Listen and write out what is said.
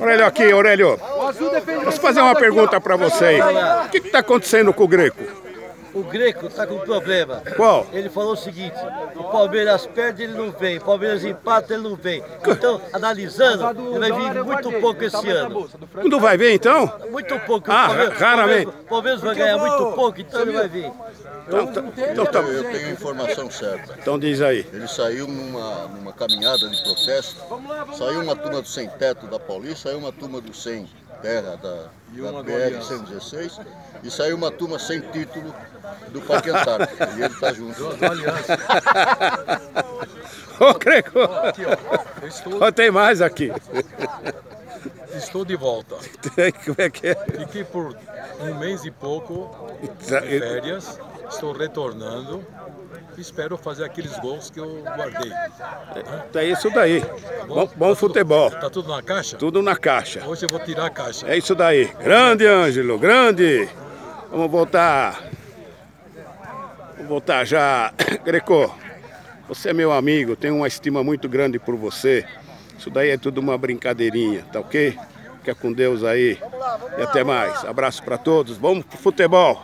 Aurélio aqui, Aurélio. Posso fazer uma pergunta pra você aí? O que está acontecendo com o Greco? O Greco tá com problema. Qual? Ele falou o seguinte: o Palmeiras perde, ele não vem. O Palmeiras empata, ele não vem. Então, analisando, ele vai vir muito pouco esse ano. Não vai ver então? Muito pouco. Ah, raramente. O Palmeiras vai ganhar muito pouco, então ele vai vir. Então, tá- então tá. Eu tenho a informação certa. Então diz aí. Ele saiu numa, numa caminhada de protesto, saiu uma turma do sem teto da Paulista, saiu uma turma do sem terra da, da BR-116 e saiu uma turma sem título do Parque Antártico. E ele está junto. Ô, Greco. Estou, Ó, Tem mais aqui. estou de volta. Como é que é? Fiquei por um mês e pouco de férias. Estou retornando. Espero fazer aqueles gols que eu guardei. É isso daí. Bom, bom futebol. Tá tudo na caixa? Tudo na caixa. Hoje eu vou tirar a caixa. É isso daí. Grande, Ângelo, grande. Vamos voltar. Vamos voltar já. Greco, você é meu amigo, tenho uma estima muito grande por você. Isso daí é tudo uma brincadeirinha, tá ok? Fica com Deus aí. E até mais. Abraço para todos. Vamos pro futebol.